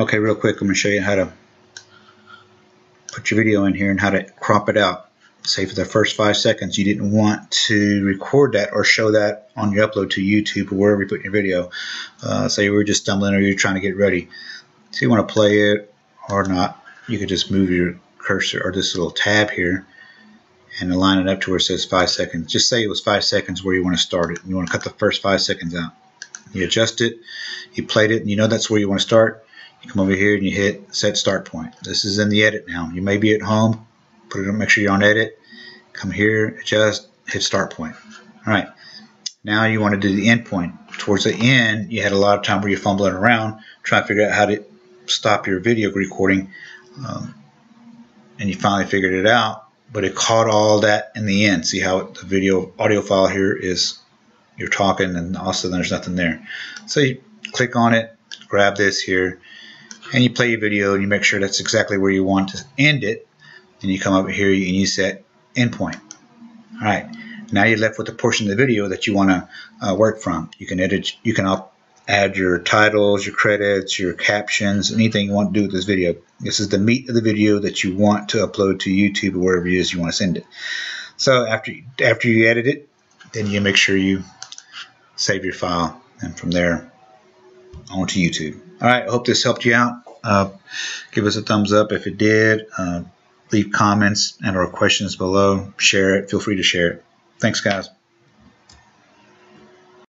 Okay, real quick, I'm going to show you how to put your video in here and how to crop it out. Say for the first five seconds you didn't want to record that or show that on your upload to YouTube or wherever you put your video. Uh, say you were just stumbling or you're trying to get ready. So you want to play it or not, you could just move your cursor or this little tab here and align it up to where it says five seconds. Just say it was five seconds where you want to start it. You want to cut the first five seconds out. You adjust it, you played it, and you know that's where you want to start. You come over here and you hit set start point. This is in the edit now. You may be at home, put it on, make sure you're on edit. Come here, adjust, hit start point. All right. Now you want to do the end point. Towards the end, you had a lot of time where you're fumbling around, trying to figure out how to stop your video recording, um, and you finally figured it out. But it caught all that in the end. See how the video audio file here is you're talking, and also there's nothing there. So you click on it, grab this here, and you play your video, and you make sure that's exactly where you want to end it. And you come over here and you set endpoint. All right. Now you're left with the portion of the video that you want to uh, work from. You can edit, you can add your titles, your credits, your captions, anything you want to do with this video. This is the meat of the video that you want to upload to YouTube or wherever it is you want to send it. So after after you edit it, then you make sure you save your file, and from there onto YouTube. All right, I hope this helped you out. Uh, give us a thumbs up if it did. Uh, leave comments and or questions below. Share it. Feel free to share it. Thanks, guys.